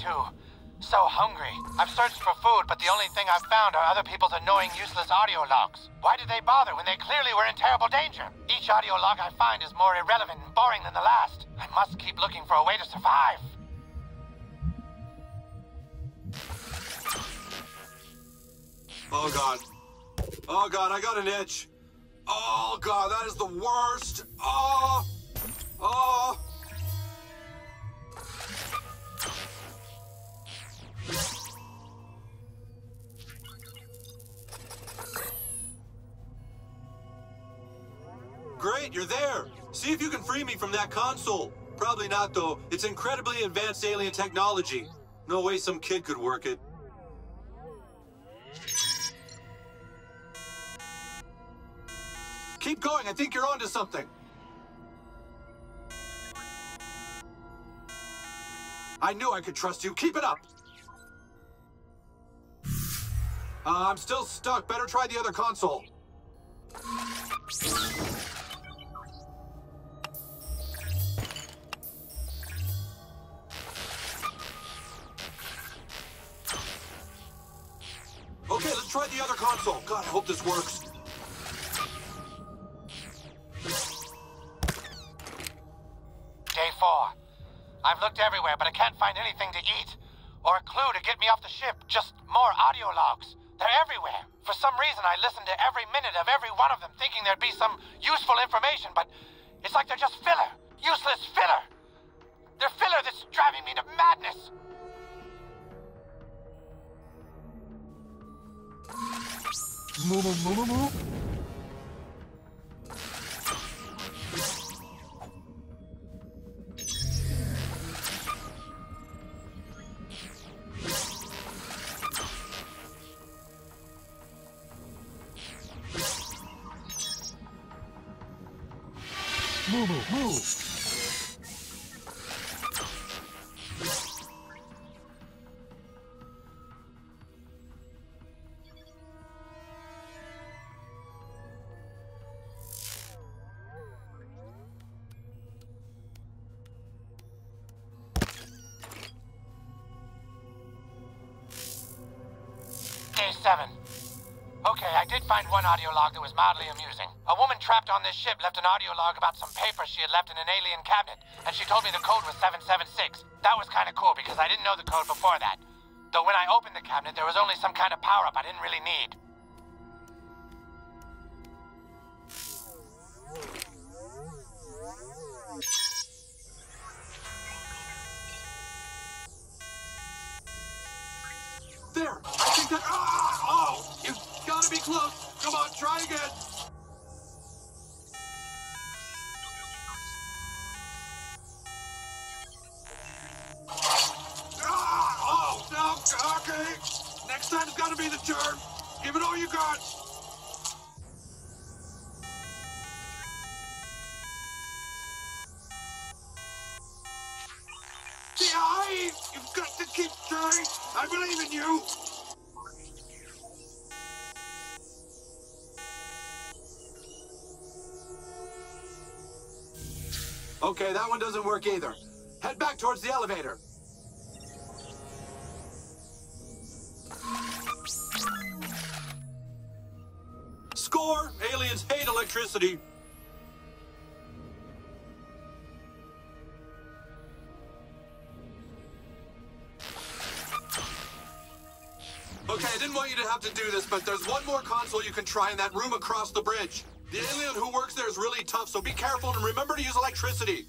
too. So hungry. I've searched for food, but the only thing I've found are other people's annoying, useless audio logs. Why did they bother when they clearly were in terrible danger? Each audio log I find is more irrelevant and boring than the last. I must keep looking for a way to survive. Oh god. Oh god, I got an itch. Oh god, that is the worst. Oh. Oh. Console. Probably not, though. It's incredibly advanced alien technology. No way some kid could work it. Keep going. I think you're onto something. I knew I could trust you. Keep it up. Uh, I'm still stuck. Better try the other console. This works. Day four. I've looked everywhere, but I can't find anything to eat. Or a clue to get me off the ship. Just more audio logs. They're everywhere. For some reason, I listened to every minute of every one of them, thinking there'd be some useful information, but one audio log that was mildly amusing. A woman trapped on this ship left an audio log about some papers she had left in an alien cabinet, and she told me the code was 776. That was kind of cool because I didn't know the code before that. Though when I opened the cabinet, there was only some kind of power-up I didn't really need. I believe in you! Okay, that one doesn't work either. Head back towards the elevator. Score! Aliens hate electricity. To do this, but there's one more console you can try in that room across the bridge. The alien who works there is really tough, so be careful and remember to use electricity.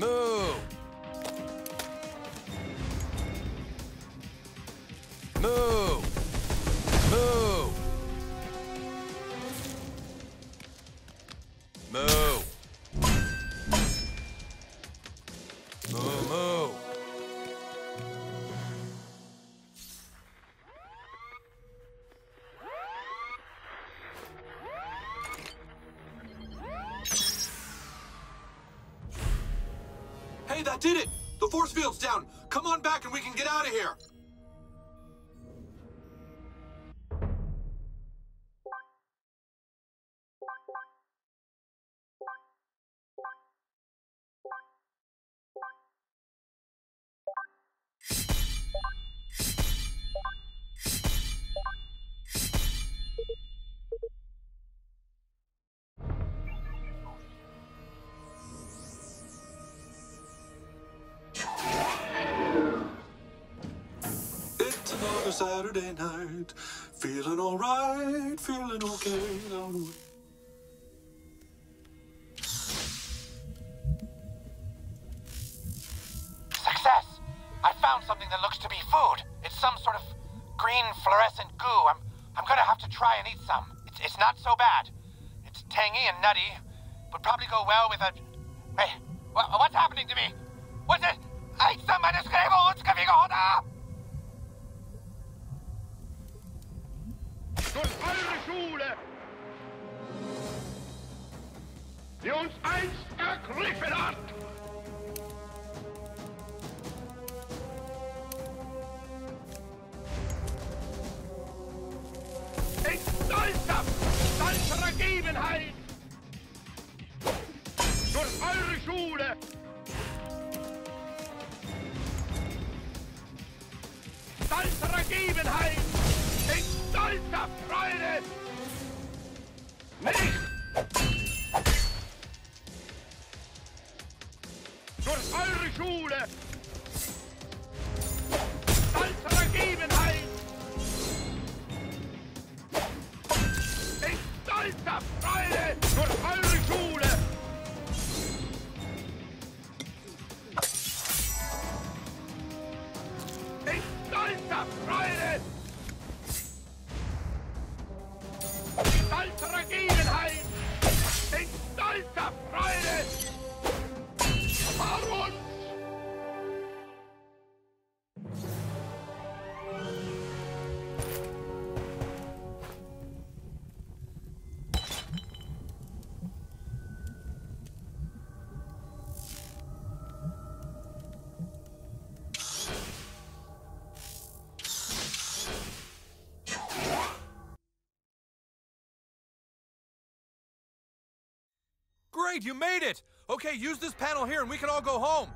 Move! Come on back and we can get out of here! Saturday night. Feeling alright, feeling okay. Success! I found something that looks to be food. It's some sort of green fluorescent goo. I'm, I'm gonna have to try and eat some. It's, it's not so bad. It's tangy and nutty. Would probably go well with a... Hey, wha- what's happening to me? What's it? Eet some meine Skribbel, Skavigona! Durch eure Schule, die uns einst ergriffen hat. In stolzer, stolzer Ergebenheit Great, you made it! Okay, use this panel here and we can all go home.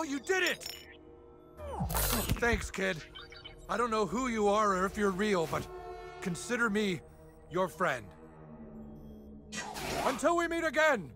Oh, you did it! Thanks, kid. I don't know who you are or if you're real, but consider me your friend. Until we meet again!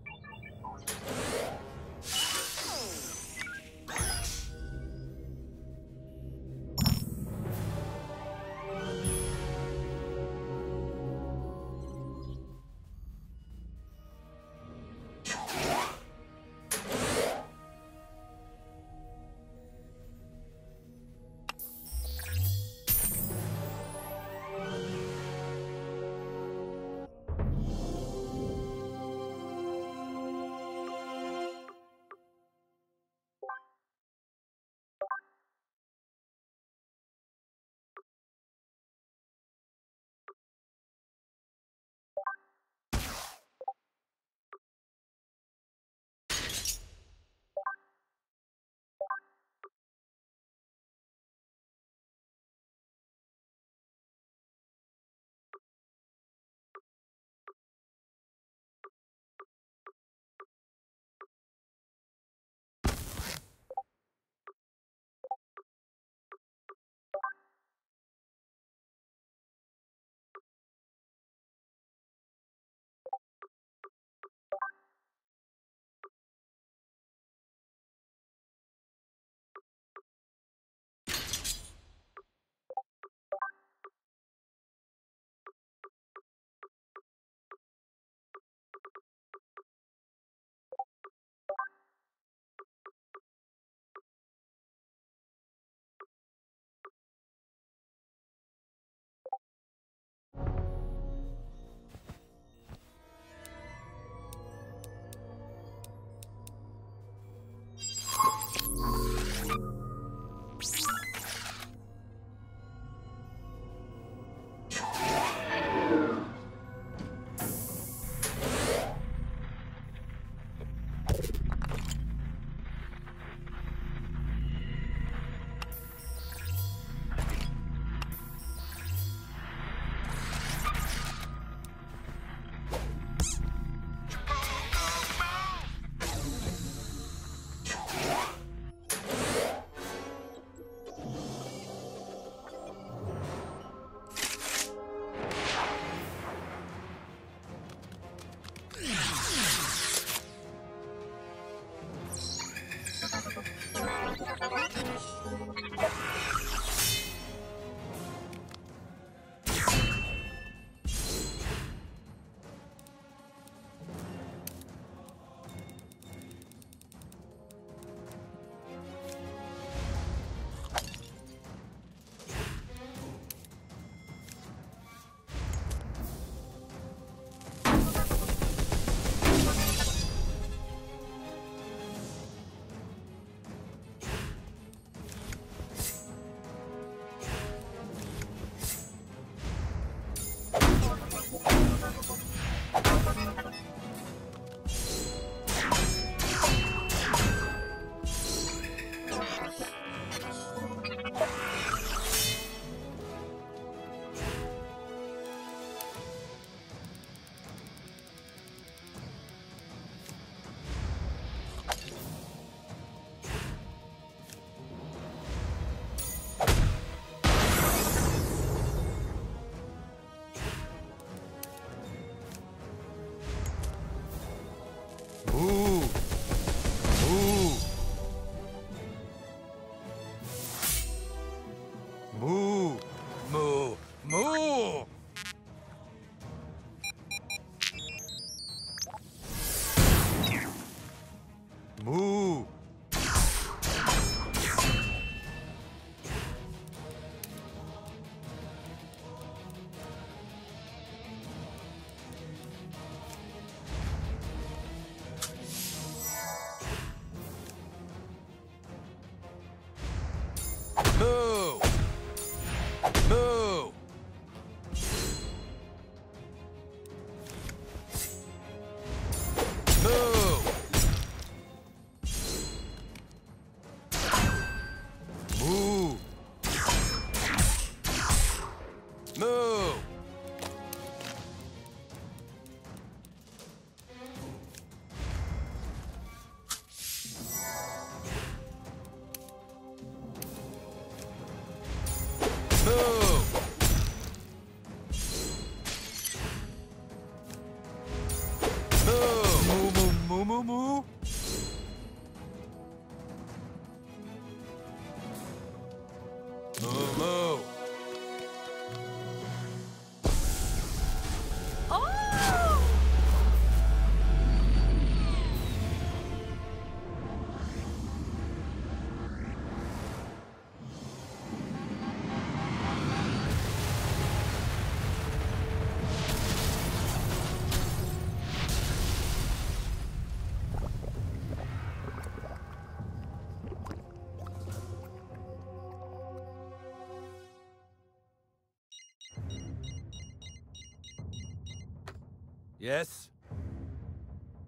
Yes?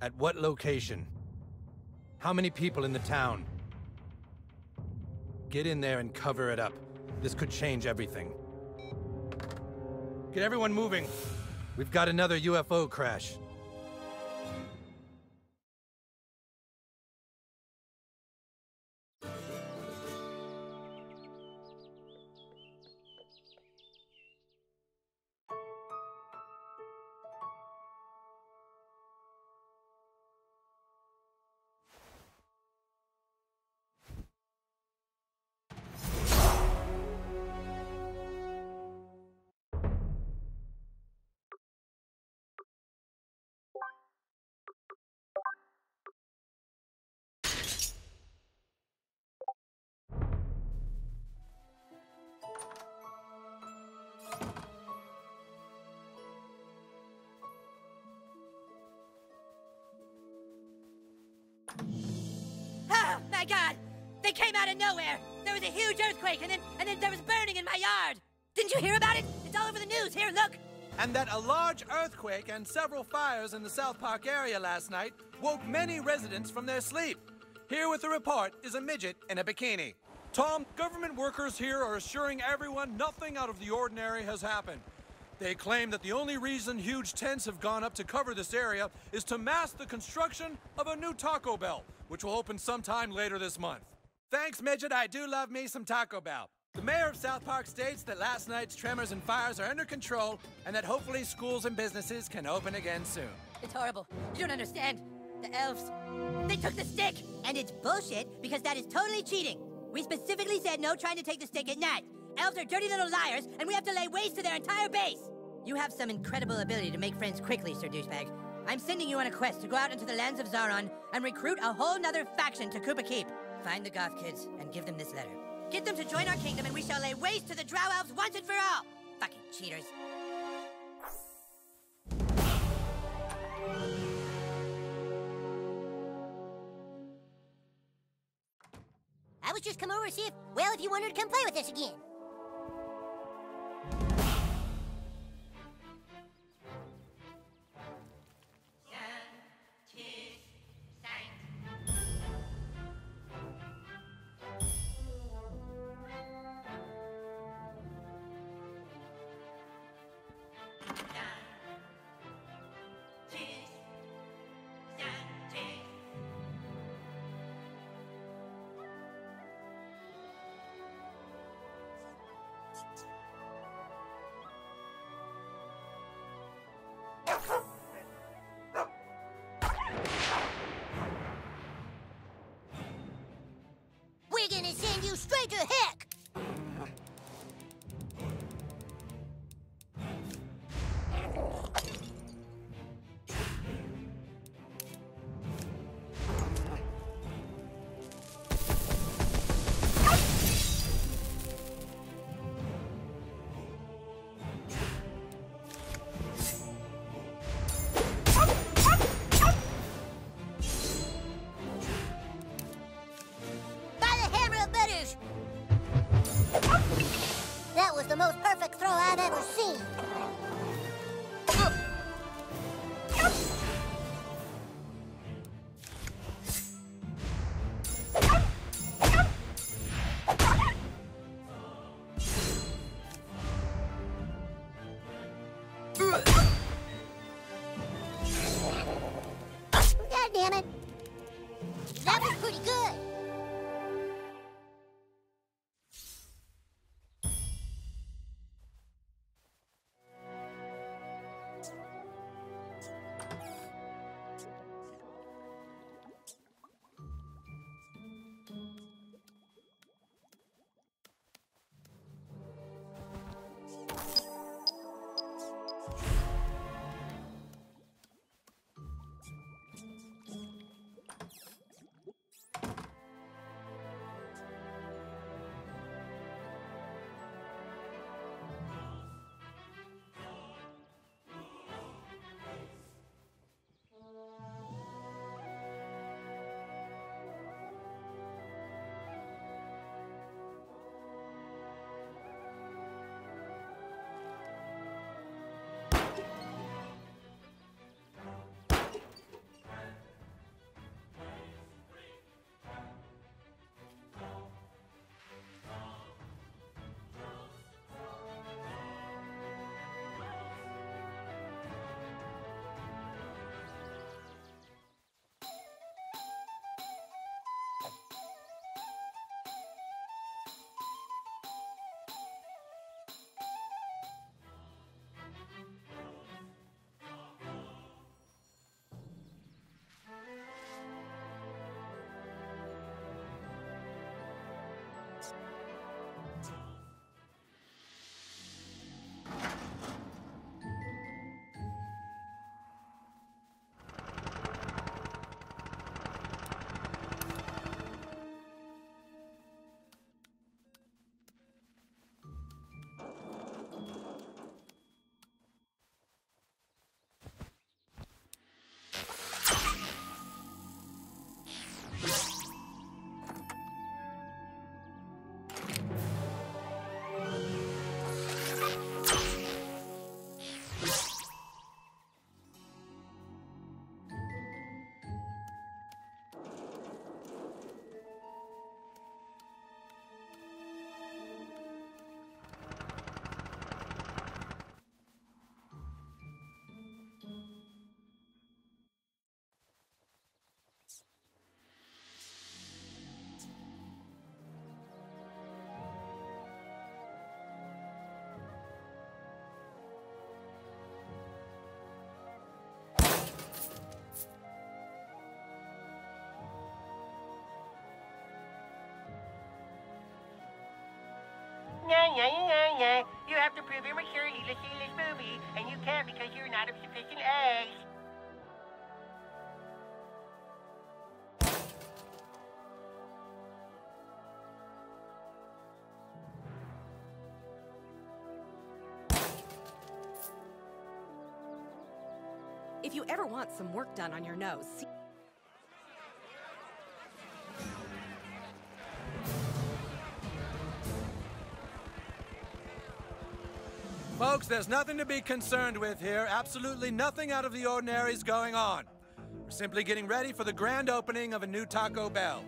At what location? How many people in the town? Get in there and cover it up. This could change everything. Get everyone moving. We've got another UFO crash. Large earthquake and several fires in the South Park area last night woke many residents from their sleep. Here with the report is a midget in a bikini. Tom, government workers here are assuring everyone nothing out of the ordinary has happened. They claim that the only reason huge tents have gone up to cover this area is to mask the construction of a new Taco Bell, which will open sometime later this month. Thanks, Midget. I do love me some Taco Bell. The mayor of South Park states that last night's tremors and fires are under control and that hopefully schools and businesses can open again soon. It's horrible. You don't understand. The elves. They took the stick! And it's bullshit because that is totally cheating. We specifically said no trying to take the stick at night. Elves are dirty little liars, and we have to lay waste to their entire base. You have some incredible ability to make friends quickly, Sir Douchebag. I'm sending you on a quest to go out into the lands of Zaron and recruit a whole nother faction to Kupa Keep. Find the goth kids and give them this letter. Get them to join our kingdom and we shall lay waste to the Drow Elves once and for all! Fucking cheaters. I was just come over to see if, well, if you wanted to come play with us again. Yeah, yeah, yeah, yeah. You have to prove immaturity to see this movie, and you can't because you're not of sufficient age. If you ever want some work done on your nose, Folks, there's nothing to be concerned with here. Absolutely nothing out of the ordinary is going on. We're simply getting ready for the grand opening of a new Taco Bell.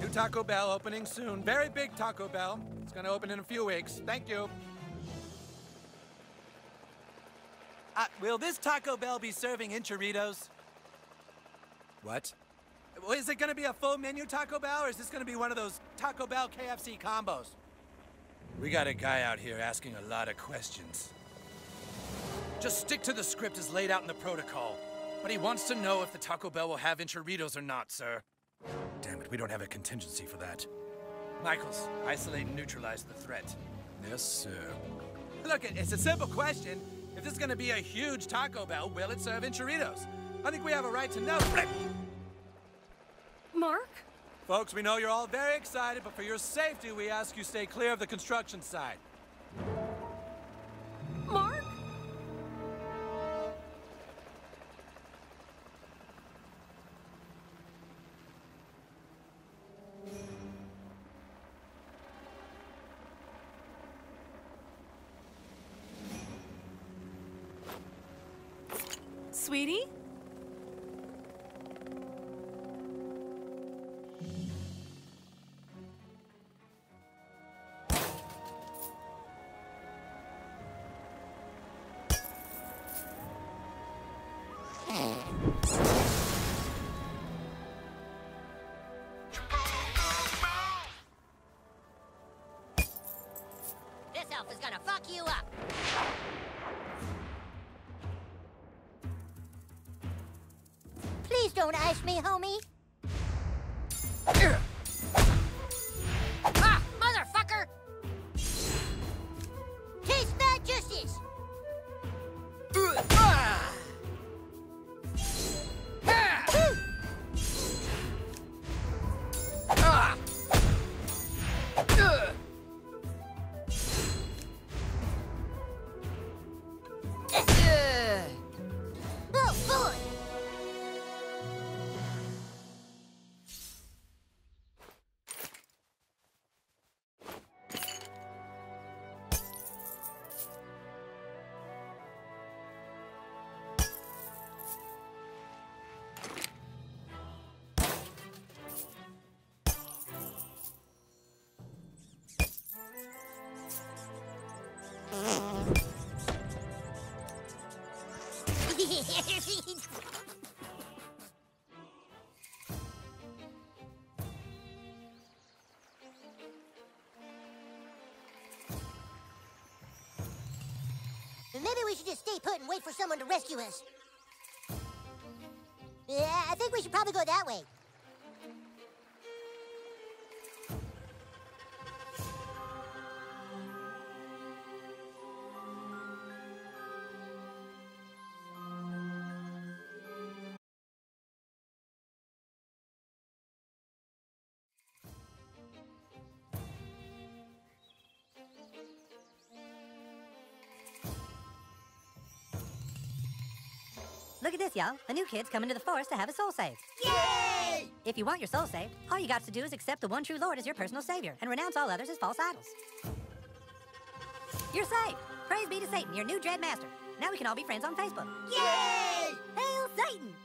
New Taco Bell opening soon. Very big Taco Bell. It's going to open in a few weeks. Thank you. Uh, will this Taco Bell be serving enchiladas? What? Is it going to be a full menu Taco Bell, or is this going to be one of those Taco Bell KFC combos? We got a guy out here asking a lot of questions. Just stick to the script as laid out in the protocol. But he wants to know if the Taco Bell will have enchiladas or not, sir. Damn it, we don't have a contingency for that. Michaels, isolate and neutralize the threat. Yes, sir. Look, it's a simple question. If this is gonna be a huge Taco Bell, will it serve enchiladas? I think we have a right to know. Mark? Folks, we know you're all very excited, but for your safety, we ask you stay clear of the construction site. Mark? Sweetie? You up. Please don't ice me, homie. Maybe we should just stay put and wait for someone to rescue us. Yeah, I think we should probably go that way. At this, y'all. A new kid's coming to the forest to have his soul saved. Yay! If you want your soul saved, all you got to do is accept the one true Lord as your personal savior and renounce all others as false idols. You're saved. Praise be to Satan, your new dread master. Now we can all be friends on Facebook. Yay! Hail Satan!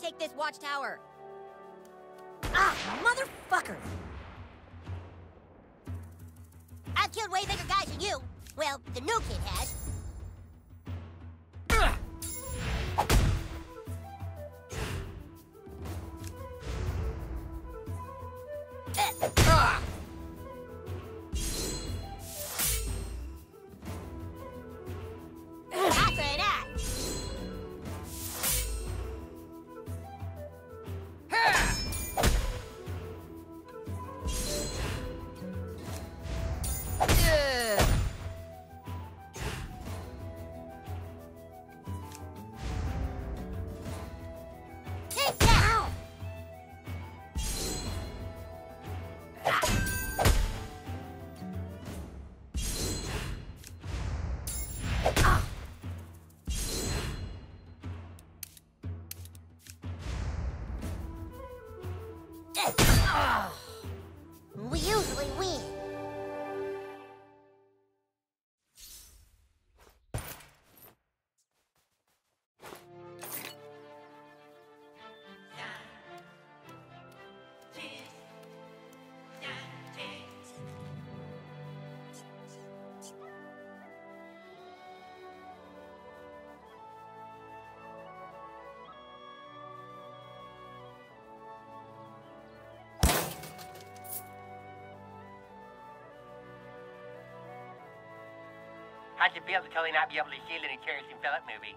Take this watchtower. Ah, motherfucker! I've killed way bigger guys than you. Well, the new kid has. How'd you feel to totally not be able to see it in a Terrance and Phillip movie?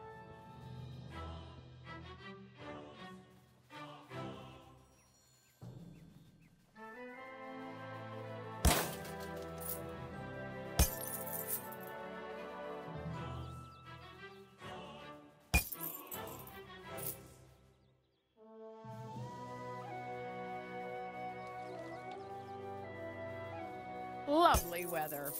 Lovely weather.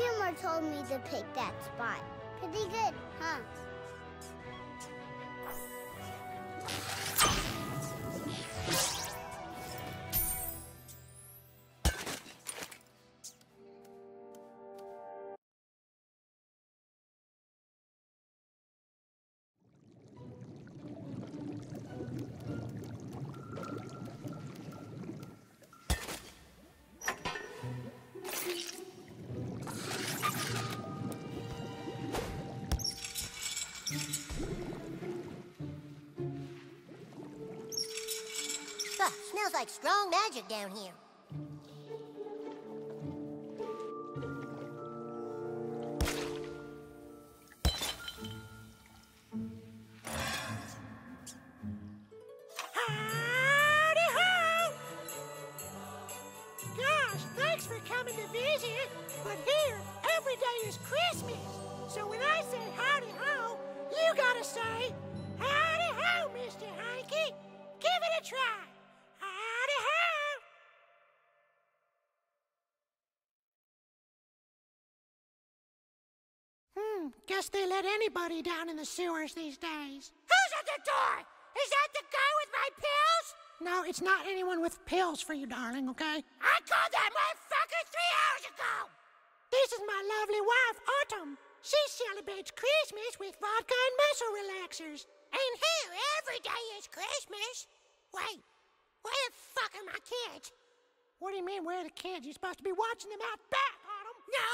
Humor told me to pick that spot. Pretty good, huh? Smells like strong magic down here. Anybody down in the sewers these days. Who's at the door? Is that the guy with my pills? No, it's not anyone with pills for you, darling, okay? I called that motherfucker three hours ago! This is my lovely wife, Autumn. She celebrates Christmas with vodka and muscle relaxers. And here, every day is Christmas. Wait, where the fuck are my kids? What do you mean, where are the kids? You're supposed to be watching them out back, Autumn. No,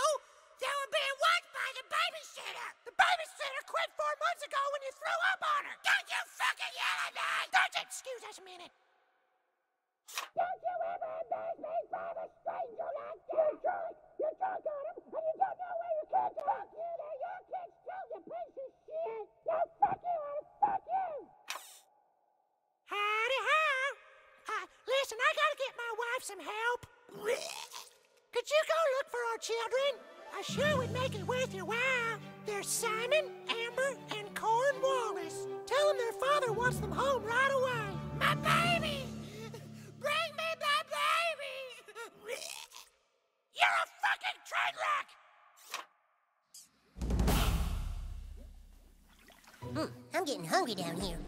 they were being watched by the babysitter! The babysitter quit four months ago when you threw up on her! Don't you fucking yell at me! Don't you excuse us a minute! Don't you ever embarrass me find a stranger like! You're drunk! You drunk on him, and you don't know where your kids are! Fuck you, they're your kids too, you piece of shit! No, fuck you, I fuck you! Howdy how? Uh, listen, I gotta get my wife some help! Could you go look for our children? I sure would make it worth your while. There's Simon, Amber, and Cornwallis. Tell them their father wants them home right away. My baby! Bring me my baby! You're a fucking train wreck! Hmm, I'm getting hungry down here.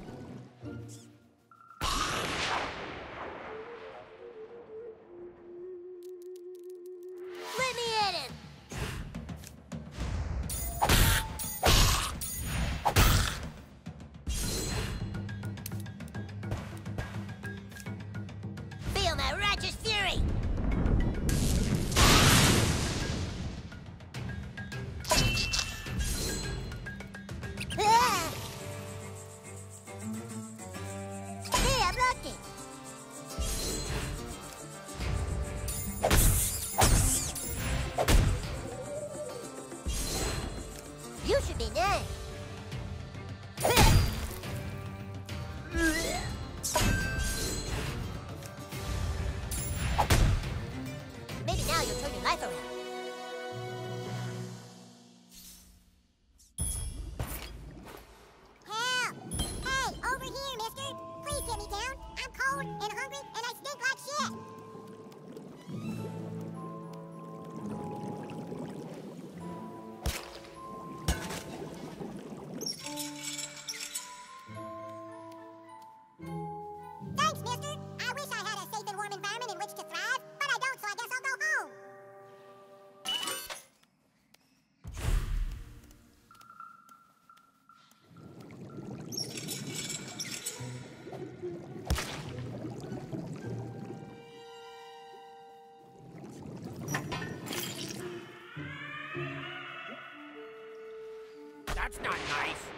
That's not nice.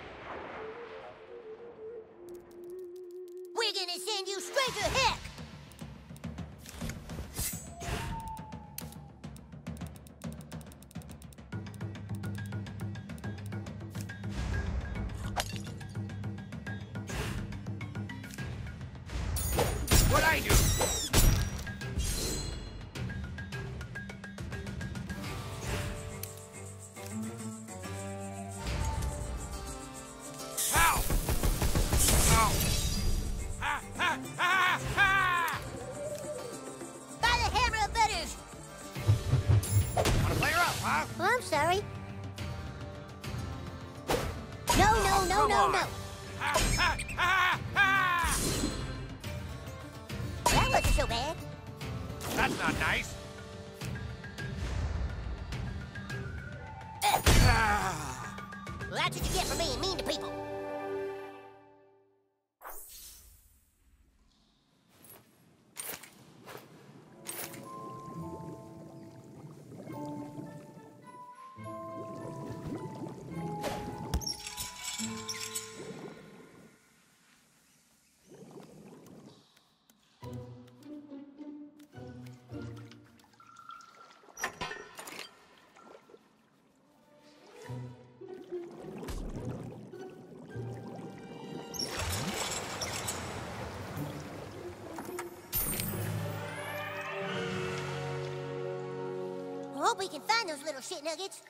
we can find those little shit nuggets.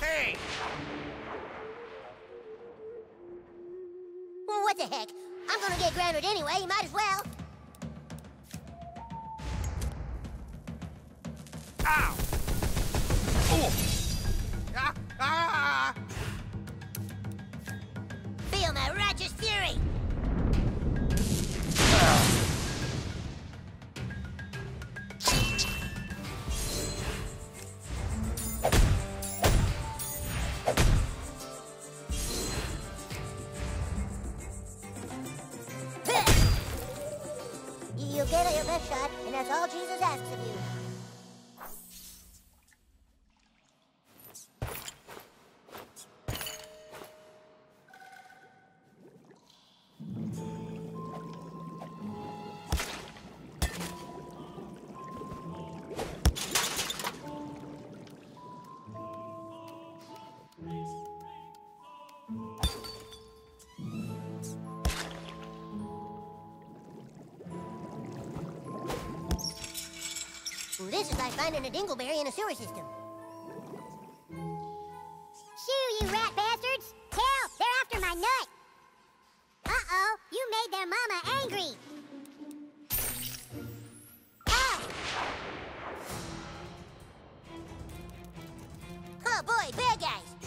Hey! What the heck? I'm gonna get grounded anyway, you might as well. Finding a dingleberry in a sewer system. Shoo, you rat bastards! Cal, they're after my nut! Uh-oh, you made their mama angry! Ah. Ow! Oh boy, bad guys!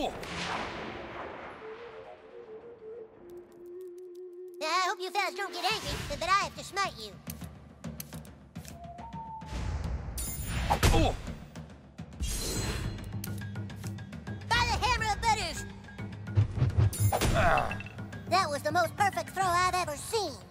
Oh! I hope you fellas don't get angry, but I have to smite you. Oh! By the hammer of Butters! Ah. That was the most perfect throw I've ever seen.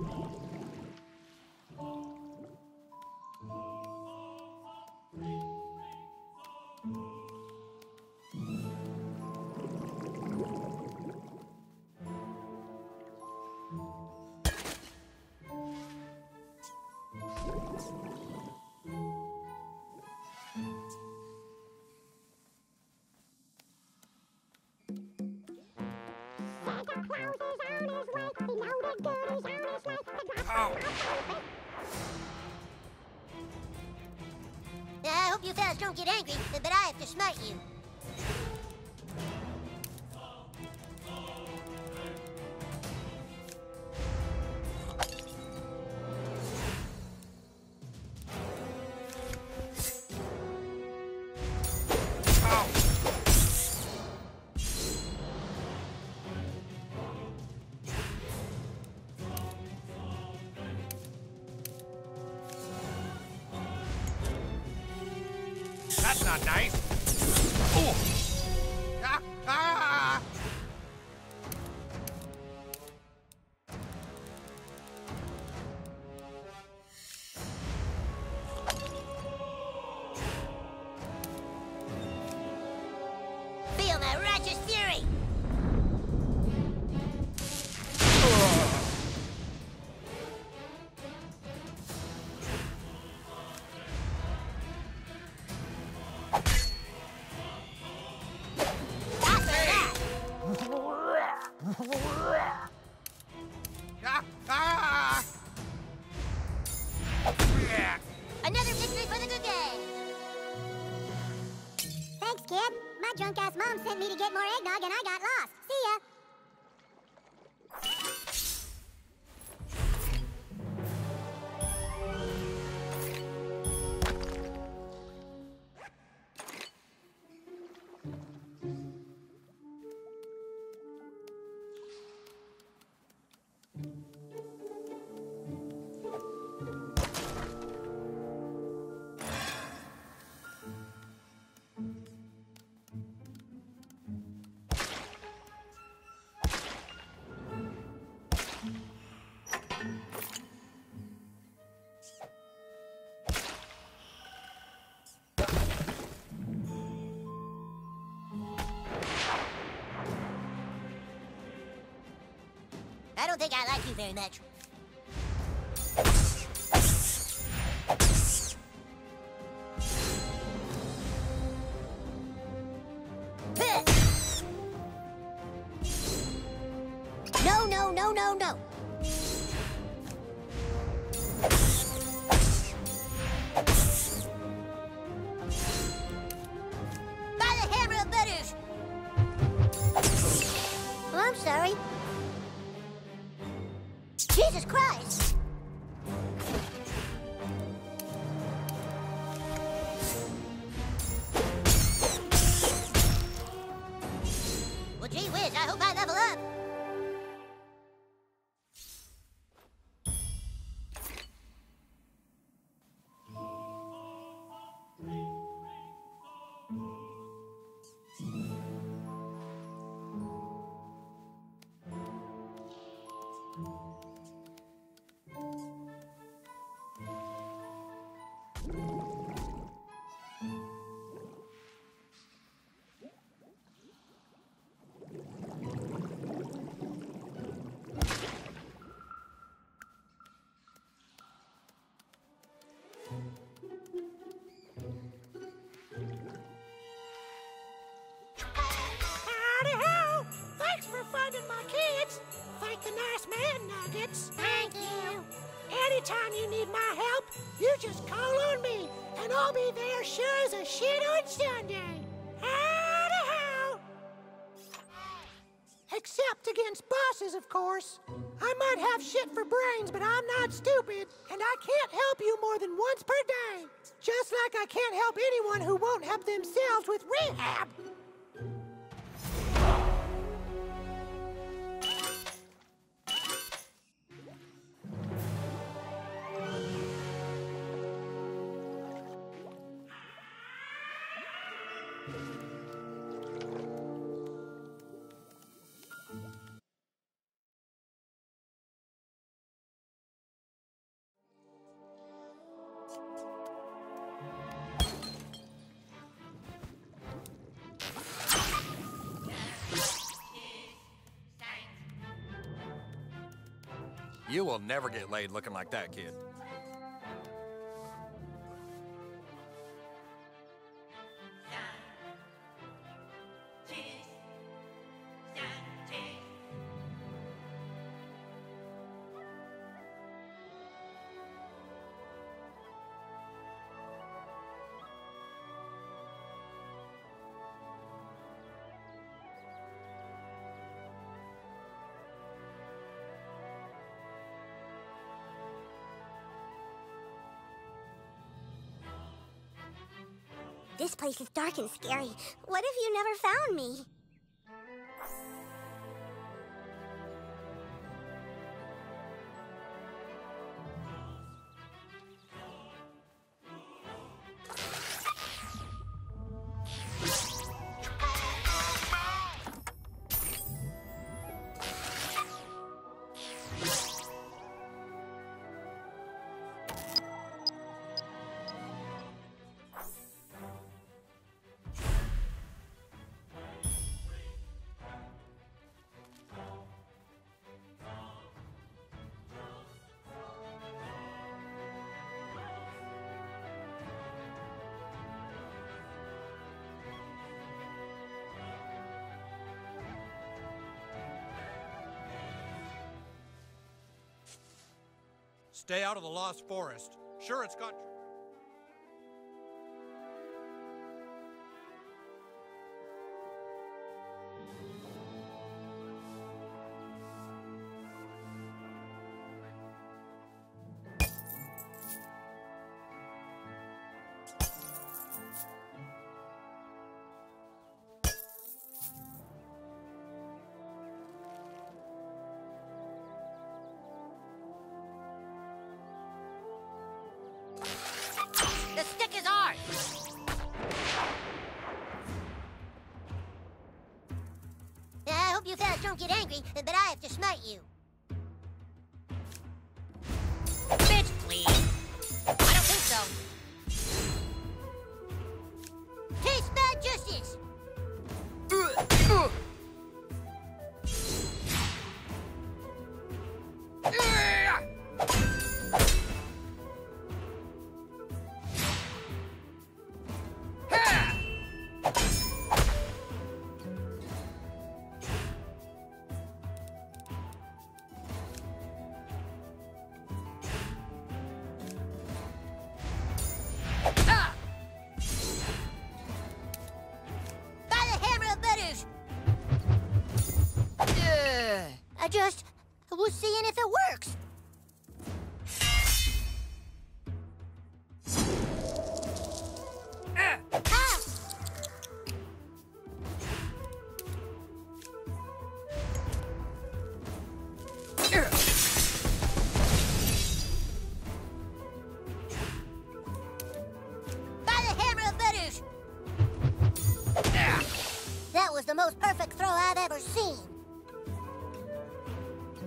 Wow. Ow. I hope you fellas don't get angry, but I have to smite you. not nice. Oh. Don't think I like you very much. No, no, no, no, no. By the hammer of I'm sorry. Jesus Christ. Man, Thank you. Anytime you need my help, you just call on me, and I'll be there sure as a shit on Sunday. Howdy ho! Except against bosses, of course. I might have shit for brains, but I'm not stupid, and I can't help you more than once per day. Just like I can't help anyone who won't help themselves with rehab. You will never get laid looking like that, kid. Place is dark and scary. What if you never found me? Stay out of the Lost Forest. Sure, it's got. The most perfect throw I've ever seen.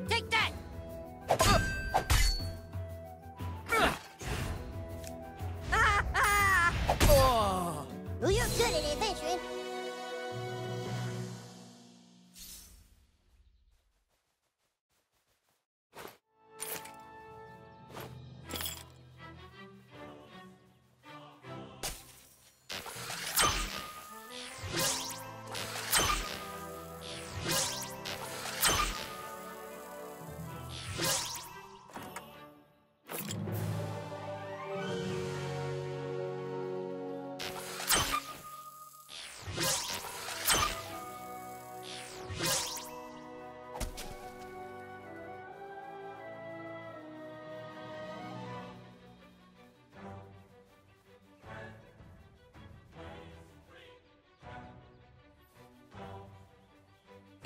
Take that!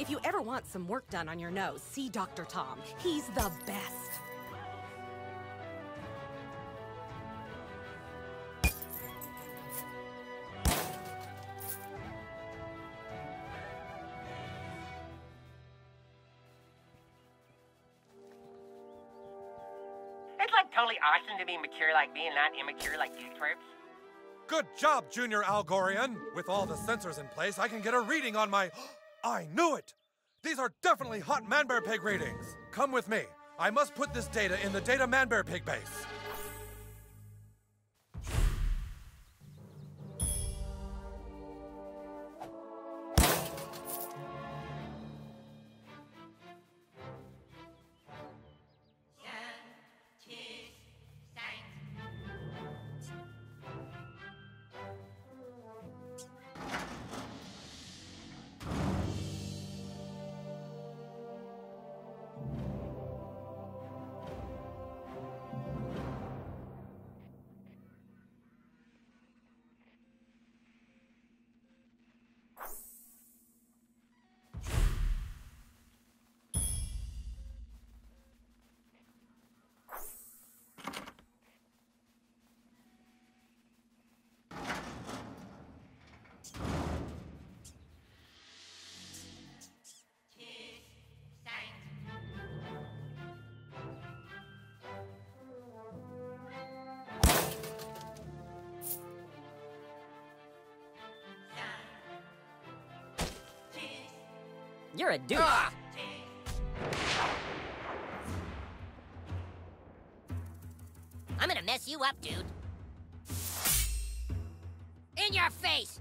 If you ever want some work done on your nose, see Dr. Tom. He's the best. It's like totally awesome to be mature like me and not immature like you twerps. Good job, Junior Algorian. With all the sensors in place, I can get a reading on my. I knew it! These are definitely hot ManBearPig readings. Come with me. I must put this data in the Data ManBearPig base. You're a douche. Ah! I'm gonna mess you up, dude. In your face!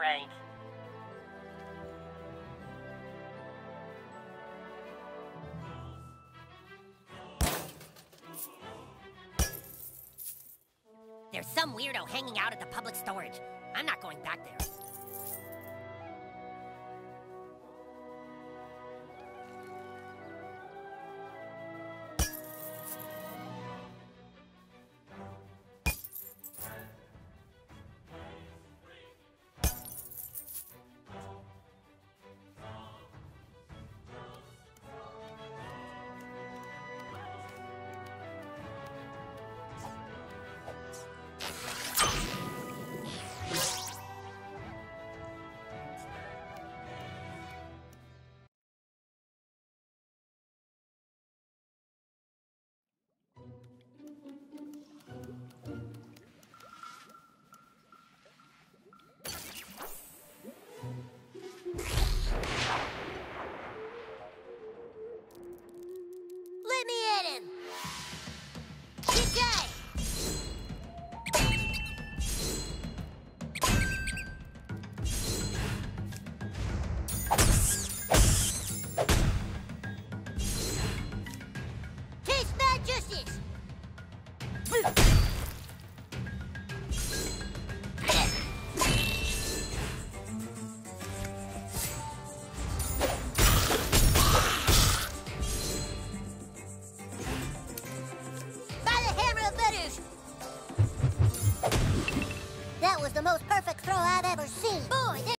Friends. There's some weirdo hanging out at the public storage. I'm not going back there.